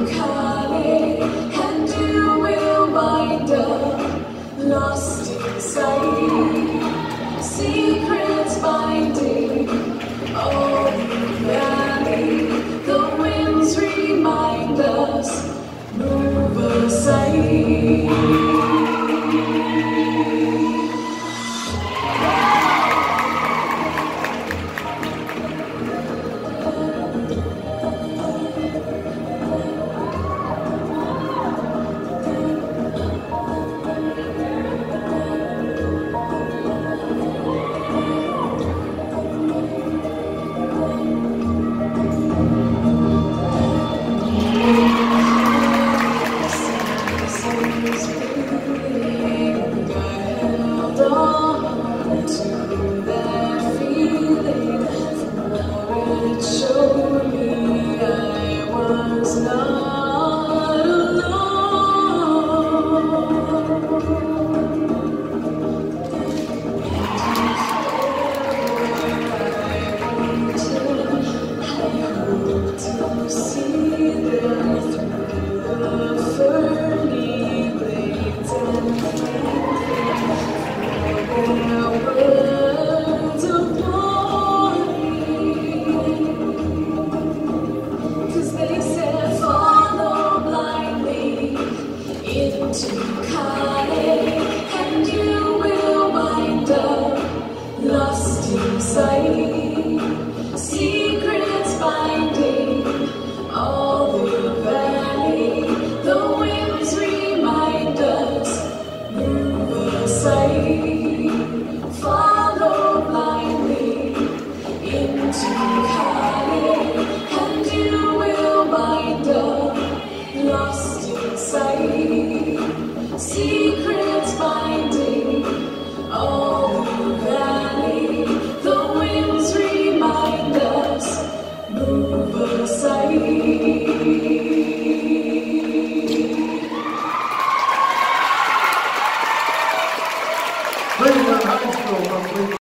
and you will my daughter nostalgic sighing secrets by day oh when the wind up see.